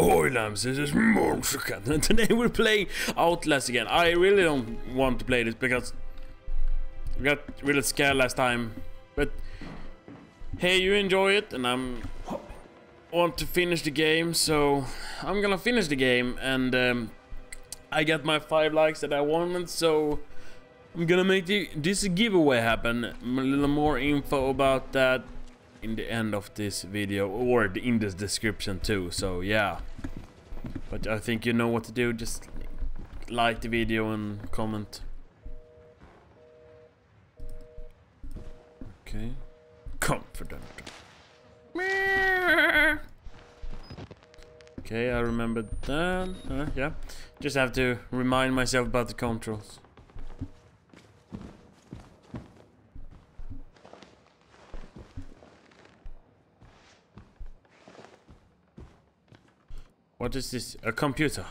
Oi lambs, this is Monster Cat and today we're playing Outlast again. I really don't want to play this because I got really scared last time. But hey, you enjoy it and I'm want to finish the game, so I'm gonna finish the game and um, I got my five likes that I wanted, so I'm gonna make the, this giveaway happen. A little more info about that in the end of this video or in this description too so yeah. But I think you know what to do just like the video and comment. Okay. Confident. Okay I remembered that. Uh, yeah. Just have to remind myself about the controls What is this? A computer.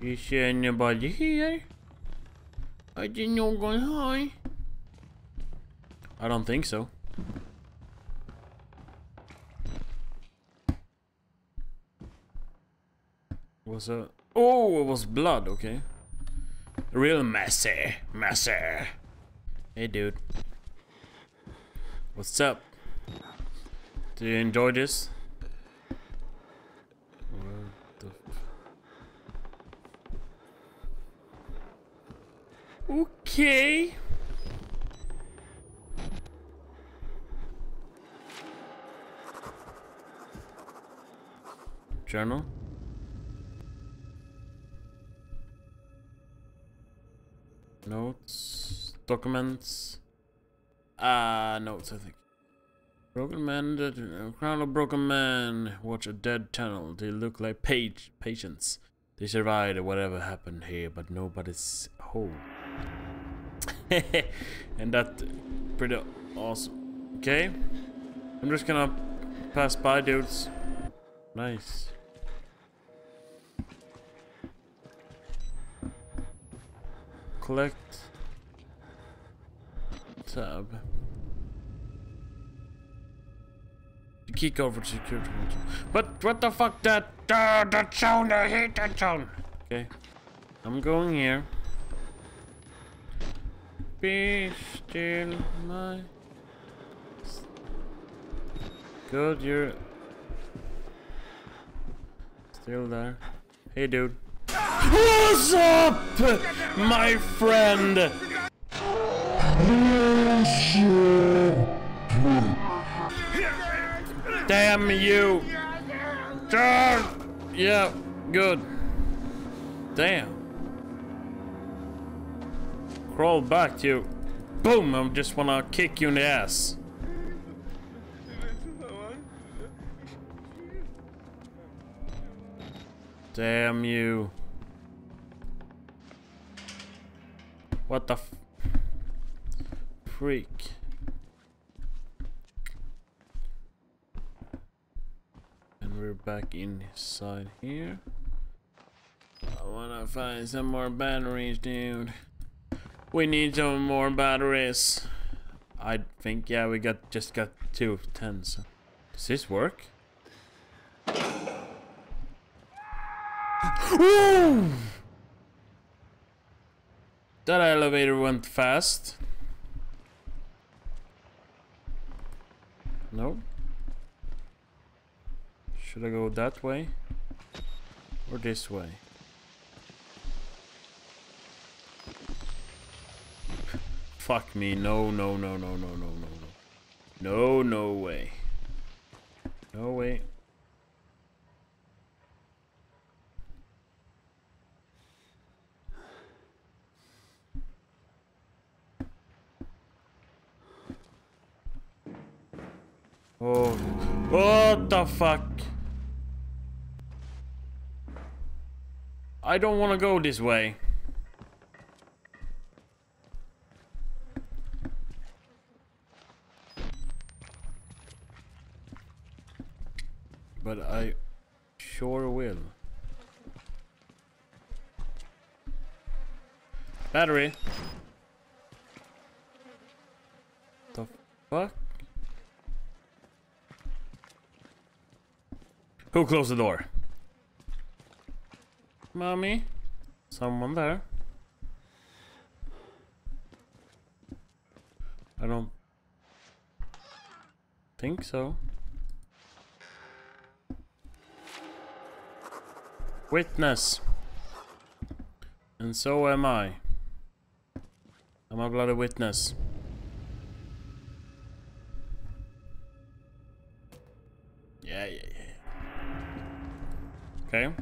Is anybody here? I did not know go high. I don't think so. Was a oh, it was blood. Okay, real messy, messy. Hey, dude. What's up? Do you enjoy this? Okay. Journal. Notes. Documents. Ah, uh, notes, I think. Broken man, uh, crown of broken man. Watch a dead tunnel. They look like page patients. They survived whatever happened here, but nobody's home. and that pretty awesome. Okay, I'm just gonna pass by, dudes. Nice. Collect tab. Kick over to security. But what the fuck that uh, that sound? I hate that sound. Okay. I'm going here. Be still my Good, you're still there. Hey dude. What's up, my friend? Damn you! Yeah, good. Damn. Crawl back to you. Boom! I just wanna kick you in the ass. Damn you. What the freak? We're back inside here. I wanna find some more batteries, dude. We need some more batteries. I think, yeah, we got just got two of. Does this work? That elevator went fast. Nope. Should I go that way? Or this way? Fuck me. No, no, no, no, no, no, no, no. No, no way. No way. Oh, what the fuck? I don't want to go this way. But I sure will. Battery. The fuck? Who closed the door? Mommy? Someone there? I don't think so. Witness. And so am I. I'm a bloody witness. Yeah, yeah, yeah. Okay.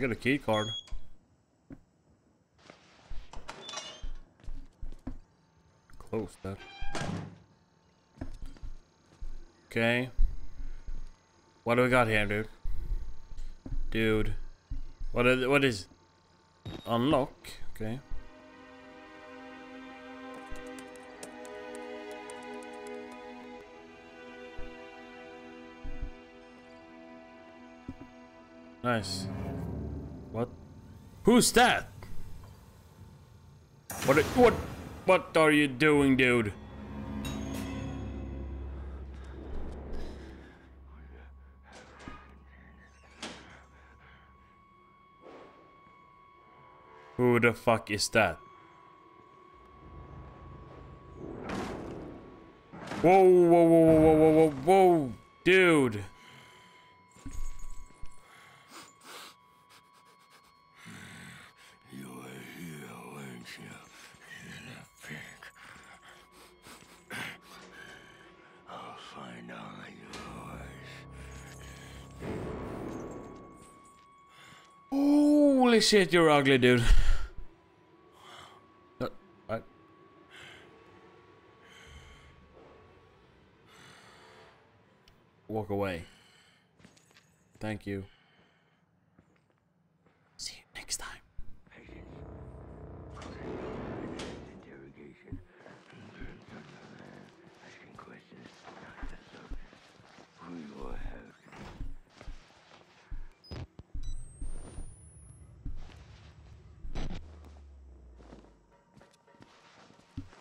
Got a key card. Close that. Okay. What do we got here, dude? Dude. What is what is unlock? Okay. Nice. Who's that? What? are- What? What are you doing, dude? Who the fuck is that? Whoa, whoa, whoa, whoa, whoa, whoa, whoa, dude. Holy shit, you're ugly, dude. Walk away. Thank you. See you next time. Patience. Interrogation. Asking questions. Not just of who you are.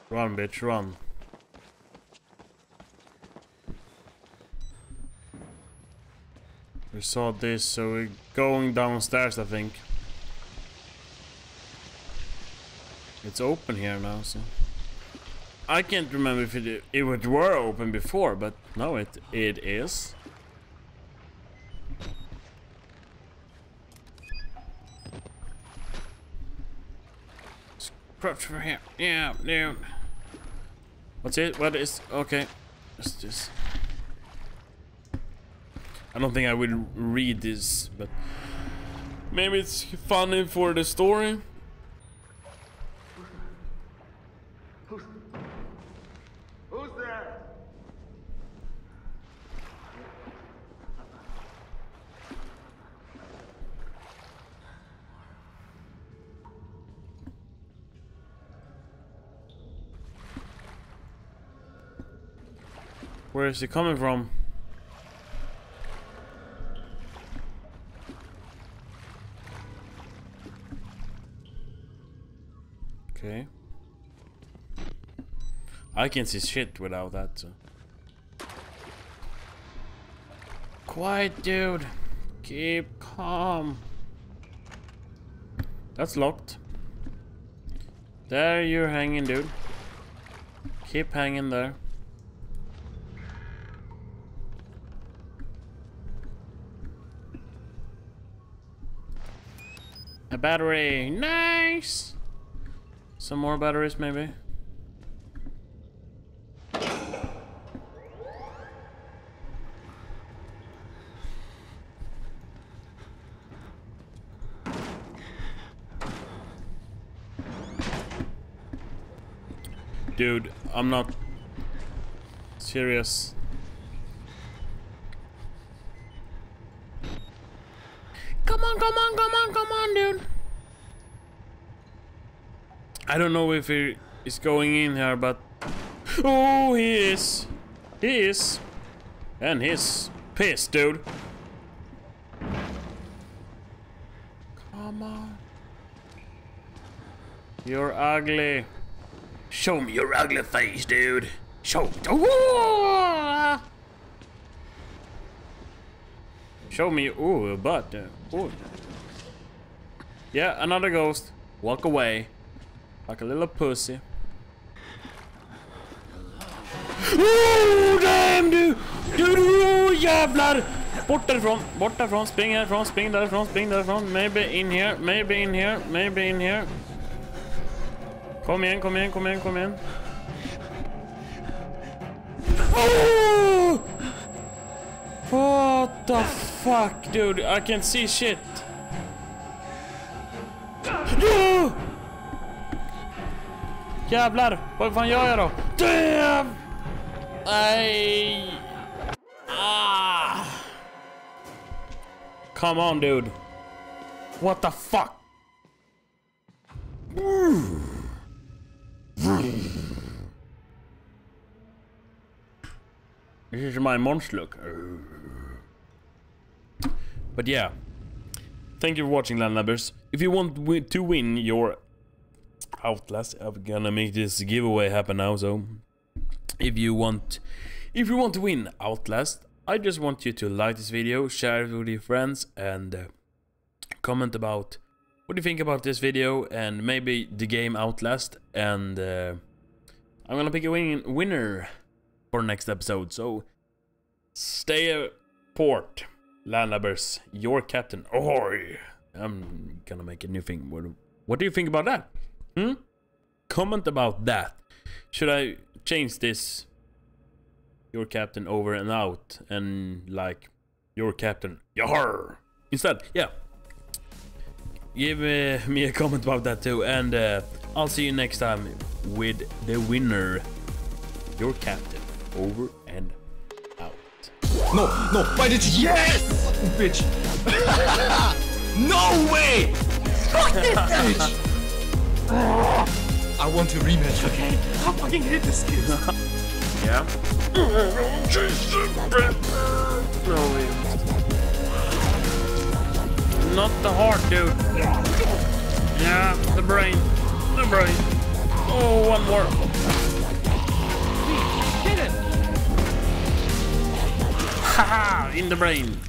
Run, bitch, run. We saw this, so we're going downstairs, I think. It's open here now, so... I can't remember if it, if it were open before, but no, it it is. Crouch for here. Yeah, dude. What's it? What is... Okay. It's just... I don't think I will read this, but... Maybe it's funny for the story. Who's there? Where is it coming from? Okay. I can see shit without that. So. Quiet, dude. Keep calm. That's locked. There you're hanging, dude. Keep hanging there. Battery. Nice. Some more batteries, maybe. Dude, I'm not serious. Come on, come on, come on, come on, dude. I don't know if he is going in here, but... Oh, he is. He is. And he's pissed, dude. Come on. You're ugly. Show me your ugly face, dude. Show. Oh! Show me. Ooh, a butt. Yeah, another ghost. Walk away. Like a little pussy. Oh, damn du! Du, du, jävlar! Bort därifrån, bort därifrån, spring härifrån, spring därifrån, spring därifrån. Maybe in here, maybe in here, maybe in here. Kom igen, kom igen, kom igen, kom igen. Oh! What the fuck, dude? I can't see shit. No! Jävlar, vad fan gör jag då? Damn! Nej! Ah! Come on, dude. What the fuck? This is my monster look. But yeah. Thank you for watching Landlubbers. If you want to win your Outlast, I'm gonna make this giveaway happen now, so if you want if you want to win Outlast, I just want you to like this video, share it with your friends and uh, comment about what do you think about this video and maybe the game Outlast and uh, I'm gonna pick a win- winner for next episode. So stay a port, landlubbers. Your captain. Oi! I'm gonna make a new thing. What do you think about that? Hmm? Comment about that. Should I change this? Your captain over and out and like your captain yar instead. Yeah. Give uh, me a comment about that too, and uh, I'll see you next time with the winner, your captain, over and out. No, no, why did you? Yes! Bitch! no way! Fuck this bitch! I want a rematch, okay? I fucking hate this kid. Yeah. Not the heart, dude. Yeah, the brain. The brain. Oh, one more. Get it! Haha, in the brain.